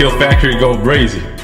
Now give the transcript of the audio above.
Skill Factory go crazy.